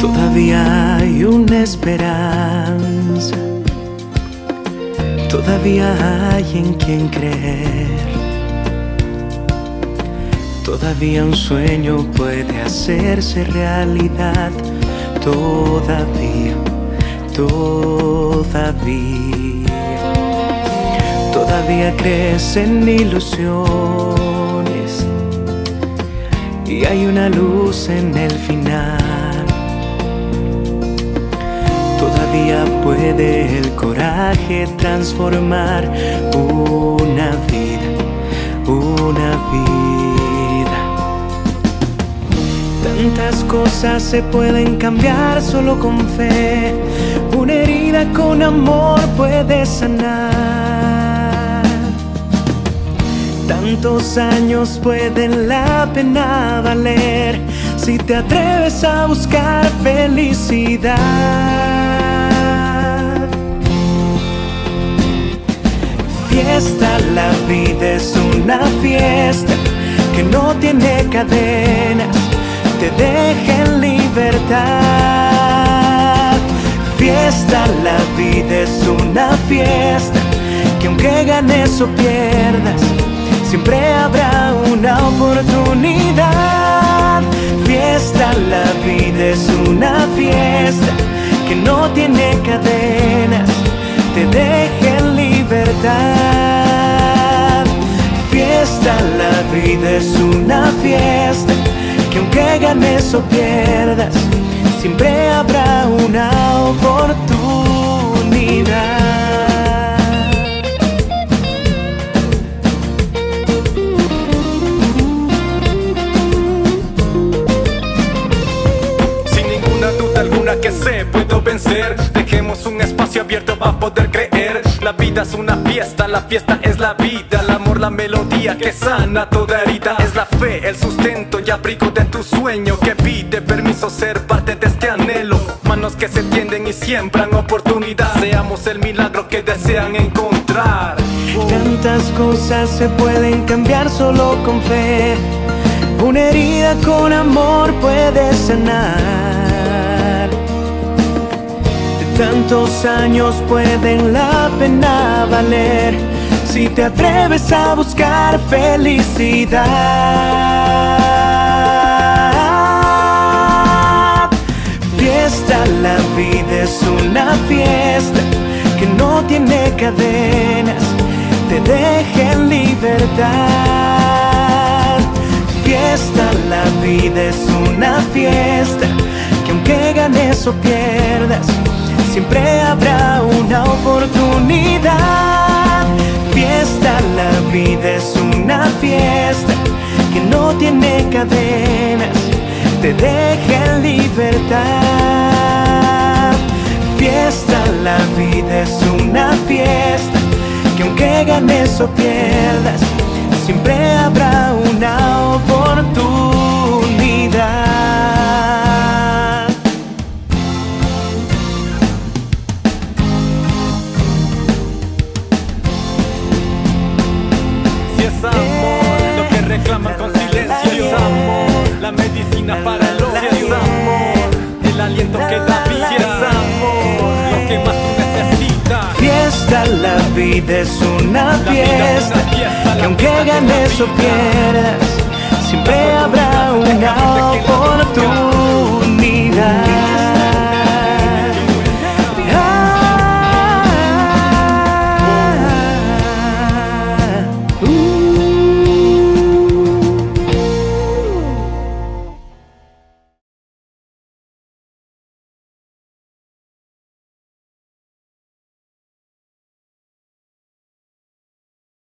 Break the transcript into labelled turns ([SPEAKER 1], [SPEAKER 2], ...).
[SPEAKER 1] Todavía hay una esperanza, todavía hay en quien creer. Todavía un sueño puede hacerse realidad, todavía, todavía. Todavía crecen ilusiones y hay una luz en el final. Puede el coraje transformar una vida, una vida. Tantas cosas se pueden cambiar solo con fe. Una herida con amor puede sanar. Tantos años pueden la pena valer si te atreves a buscar felicidad. Fiesta, la vida es una fiesta que no tiene cadenas, te deja en libertad. Fiesta, la vida es una fiesta que aunque ganes o pierdas, siempre habrá una oportunidad. Fiesta, la vida es una fiesta que no tiene cadenas, te deja en libertad. Vida es una fiesta que aunque ganes o pierdas, siempre habrá una oportunidad.
[SPEAKER 2] Sin ninguna duda alguna que se puedo vencer Dejemos un espacio abierto para poder creer La vida es una fiesta, la fiesta es la vida amor, la melodía que sana toda herida. Es la fe, el sustento y abrigo de tu sueño Que pide permiso ser parte de este anhelo. Manos que se tienden y siembran oportunidad. Seamos el milagro que desean encontrar.
[SPEAKER 1] Tantas cosas se pueden cambiar solo con fe. Una herida con amor puede sanar. Tantos años pueden la pena valer si te atreves a buscar felicidad. Fiesta, la vida es una fiesta que no tiene cadenas, te deja en libertad. Fiesta, la vida es una fiesta que aunque ganes o pierdas, siempre habrá una oportunidad. Vida es una fiesta que no tiene cadenas, te deja en libertad. Fiesta, la vida es una fiesta que aunque ganes o pierdas, siempre habrá una
[SPEAKER 2] es amor lo que reclaman con silencio Si es amor. La medicina para el odio Si es amor. El aliento que da vida es amor. Lo que más tú necesitas
[SPEAKER 1] Fiesta, la vida es una fiesta. que aunque ganes o pierdas, siempre habrá
[SPEAKER 2] de
[SPEAKER 1] una